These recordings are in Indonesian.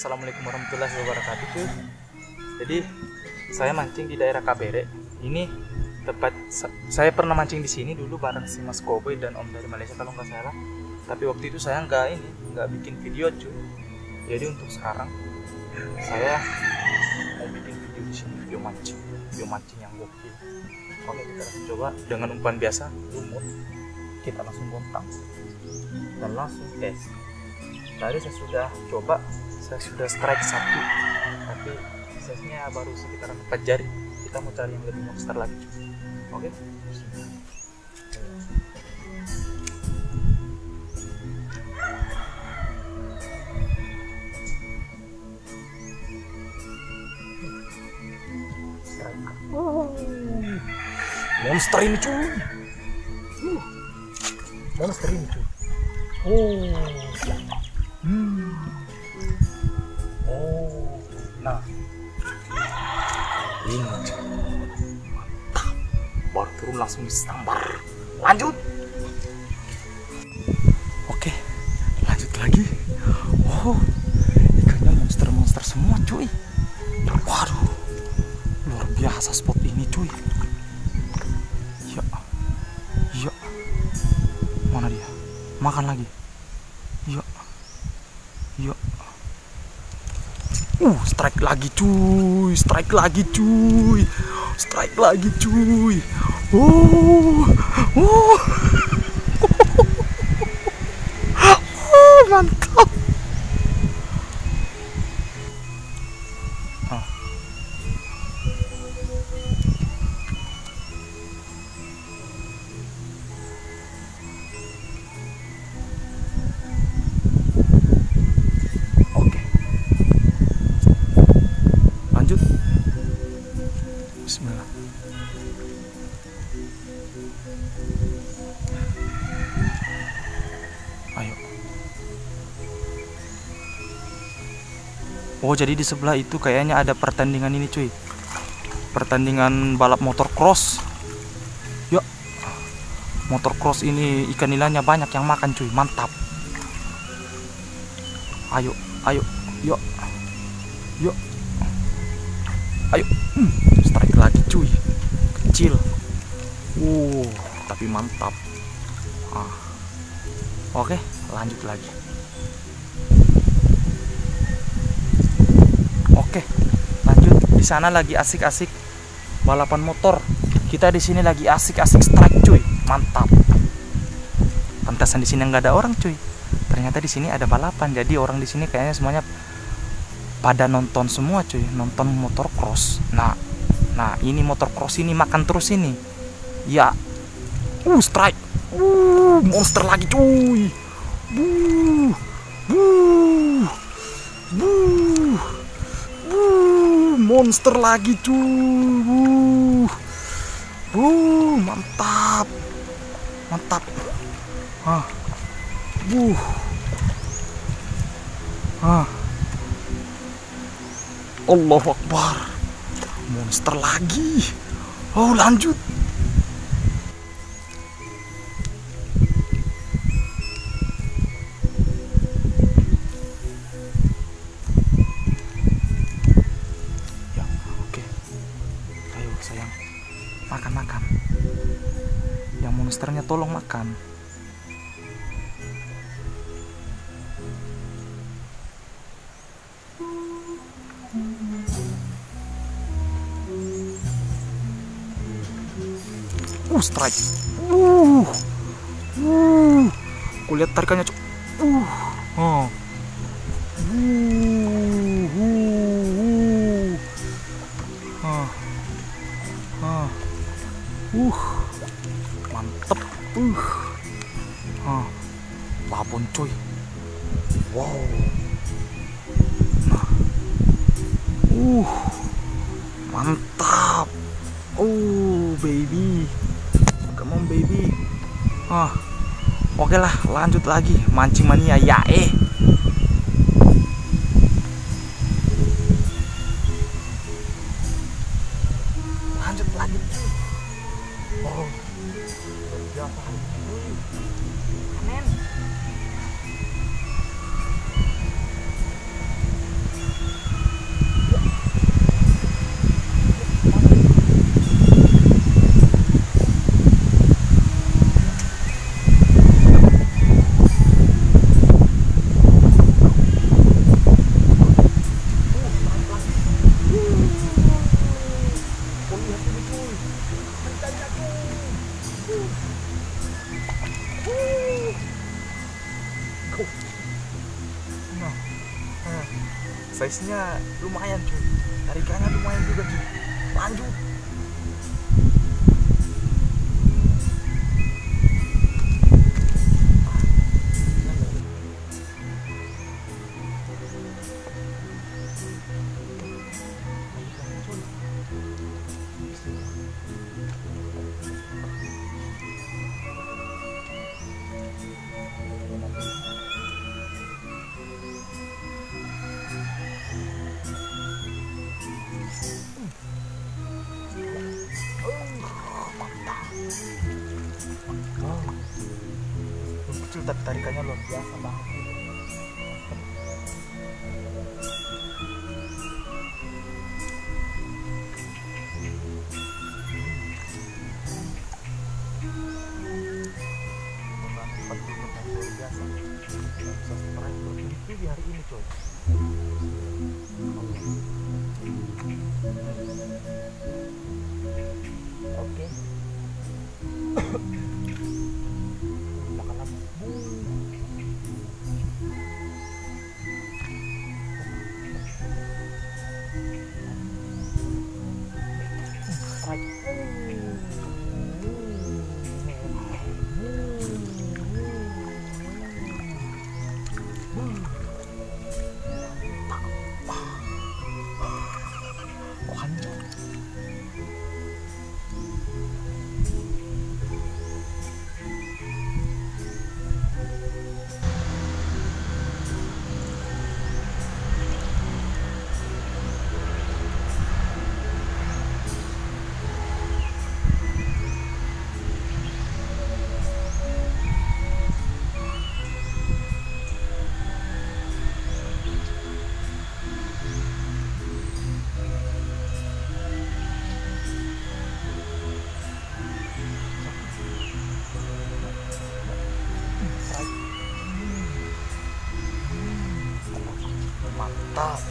Assalamualaikum warahmatullahi wabarakatuh. Jadi saya mancing di daerah Kabere Ini tempat sa- saya pernah mancing di sini dulu bareng si Mas Koboy dan Om dari Malaysia kalau nggak salah. Tapi waktu itu saya nggak ini nggak bikin video cuy. Jadi untuk sekarang saya mau bikin video di sini video mancing video mancing yang gokil. Oke kita langsung coba. Dengan umpan biasa lumut kita langsung gontang. Dan langsung tes. Tadi saya sudah coba saya sudah strike satu. Tapi sisanya baru sekitaran 4 jari. Kita mau cari yang lebih monster lagi. Oke. Oh. monster ini cuy. Monster ini cuy. Oh turun langsung disambar. Lanjut. Oke, lanjut lagi. Oh, ikannya monster-monster semua, cuy. Waduh, luar biasa spot ini, cuy. Ya, ya. Mana dia? Makan lagi. Ya. Yuk. Uh, strike lagi cuy, strike lagi cuy, strike lagi cuy. Oh, oh, Oh, jadi di sebelah itu kayaknya ada pertandingan ini, cuy. Pertandingan balap motor cross. Yuk. Motor cross ini ikan nilainya banyak yang makan, cuy. Mantap. Ayo, ayo, yuk, yuk, ayo, hmm, strike lagi cuy, kecil, uh, tapi mantap, ah, oke, lanjut lagi, oke, lanjut, di sana lagi asik-asik balapan motor, kita di sini lagi asik-asik strike cuy, mantap, pantasan di sini nggak ada orang cuy. Ternyata di sini ada balapan. Jadi orang di sini kayaknya semuanya pada nonton semua cuy. Nonton motor cross. Nah nah ini motor cross ini makan terus ini. Ya. Uh strike. Uh monster lagi cuy. Buh monster lagi cuy buh buh mantap mantap ah buh Ah. Allahu Akbar. Monster lagi. Oh, lanjut. Sayang. Makan-makan. Yang monsternya tolong makan. Uh, strike. Uh. Uh. Kulihat tarikannya. Uh. Uh. Mantep. Uh. Ah. Babon, coy. Wow. Nah. Uh. Mantap. Oh, baby. Come on, baby. Ah. Oke lah, lanjut lagi. Mancing mania ya eh. Anem. aku nah, eh, nah. size nya lumayan cuy tarikannya lumayan juga cuy lanjut Kecil tapi tarikannya luar biasa banget. Mantap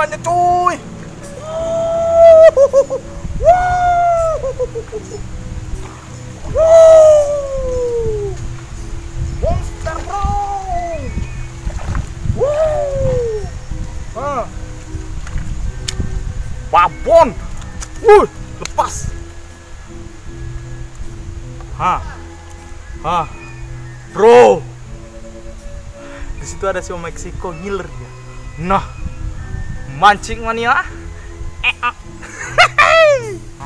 Uh, uh. Monster, bro. Ah. Babon. Uh, lepas. Hah. Hah. Bro. Di situ ada si Meksiko ngiler dia. Nah. Mancing mania. Eh, ah.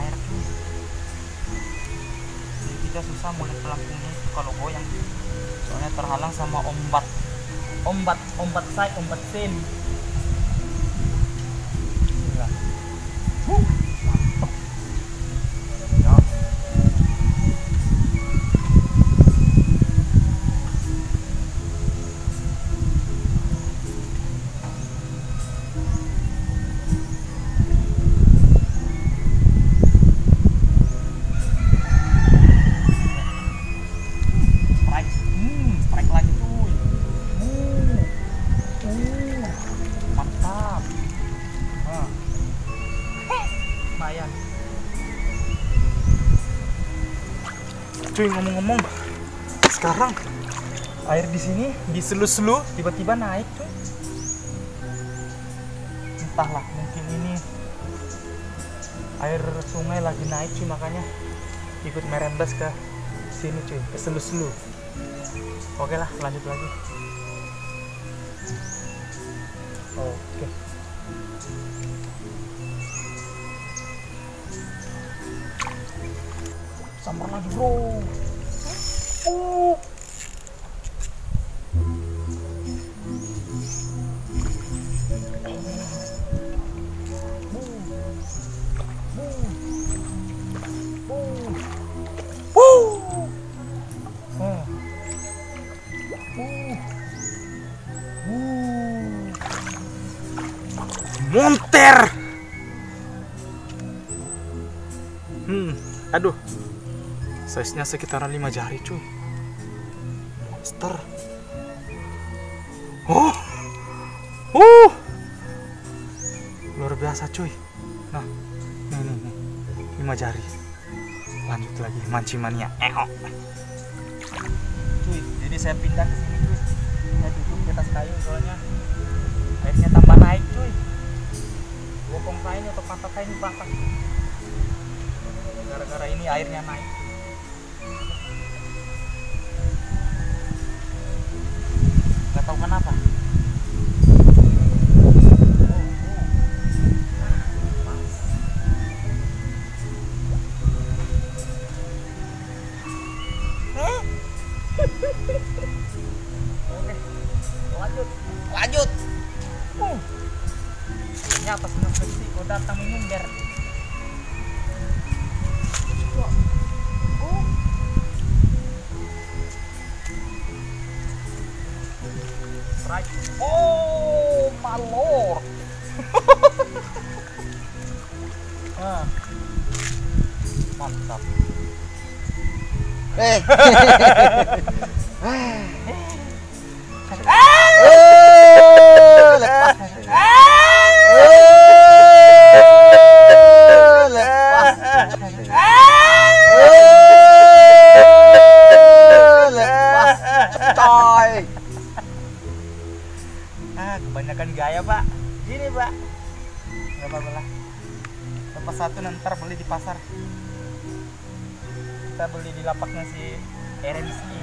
Air. Jadi kita susah mulai pelampungnya itu kalau goyang. Soalnya terhalang sama. Ombat, ombat sai, ombat sen. Gila. Huh, cuy ngomong-ngomong. Sekarang air di sini di selu-selu tiba-tiba naik cuy. Entahlah mungkin ini air sungai lagi naik cuy makanya ikut merembes ke sini cuy ke selu-selu oke lah lanjut lagi. Oke sambar lagi bro oh. Monter! Size nya sekitaran 5 jari cuy. Monster. Oh! Uh luar biasa cuy. Nah nih nih nih. 5 jari. Lanjut lagi mancing mania. Eok cuy jadi saya pindah ke sini cuy. Saya duduk di atas kayu soalnya airnya tambah naik cuy. Bokong ini atau patah saya ini gara-gara ini airnya naik tahu kenapa Eh. Ah, kebanyakan gaya, Pak. Gini, Pak. Apa-apa lah. Satu nanti beli di pasar. Kita beli di lapaknya si Erenski.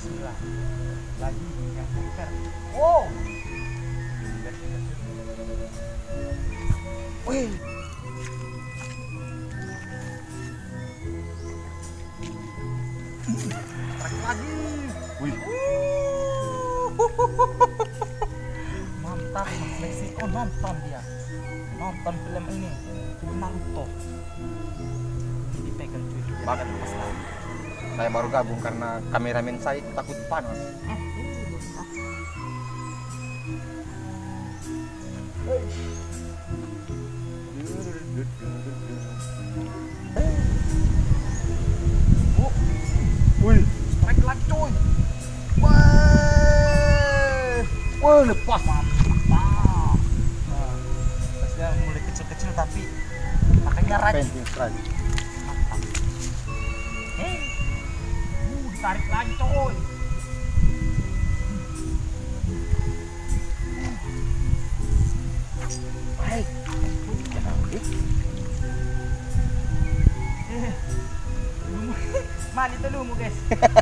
Bismillah. Lagi yang bunker. Wow. Wih. Trek lagi. Wih. Mantap, Meksiko nonton dia. Nonton film ini, Naruto. Ini dipegang cuy. jadi Bang. nggak lepas lagi. Saya baru gabung karena kameramen saya takut panas. Eh, Wih. strike lagi cuy. Wah. Wah, lepas. Man, itu lumu guys.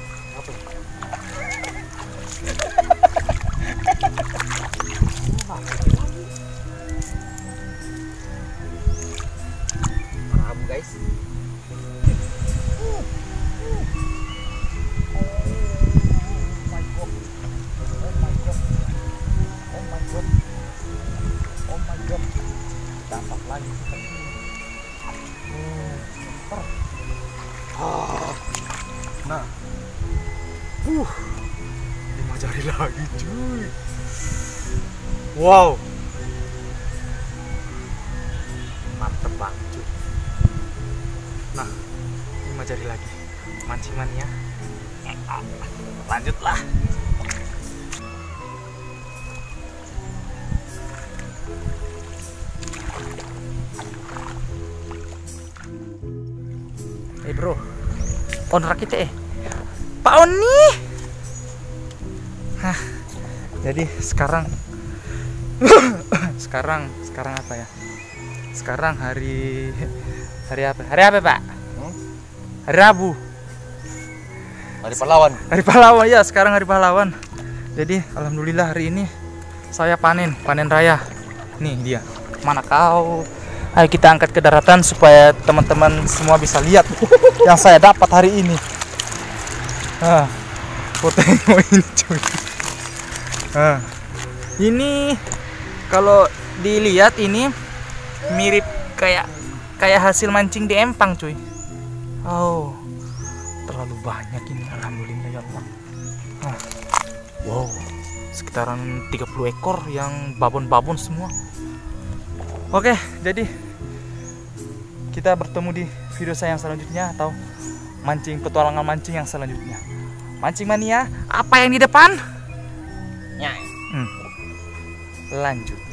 lagi ini. Oh, super. Ah. Nah, Uh. 5 Cari lagi cuy. Wow. Jari lagi. Mancing mania. Lanjutlah. Eh bro, owner kita eh. Pak Oni. Hah, jadi sekarang sekarang sekarang apa ya? Sekarang hari hari apa? Hari apa Pak? Hari Rabu. Hari pahlawan. Hari pahlawan ya, sekarang hari pahlawan. Jadi alhamdulillah hari ini saya panen, panen raya. Nih dia. Mana kau? Ayo kita angkat ke daratan supaya teman-teman semua bisa lihat yang saya dapat hari ini. Ah, ini cuy. Ah, ini kalau dilihat ini mirip kayak kayak hasil mancing di empang cuy. Oh, terlalu banyak ini alhamdulillah ya Allah. Ah, wow, sekitaran 30 ekor yang babon-babon semua. Oke, jadi kita bertemu di video saya yang selanjutnya atau mancing petualangan mancing yang selanjutnya. Mancing mania, apa yang di depan? Hmm. Lanjut.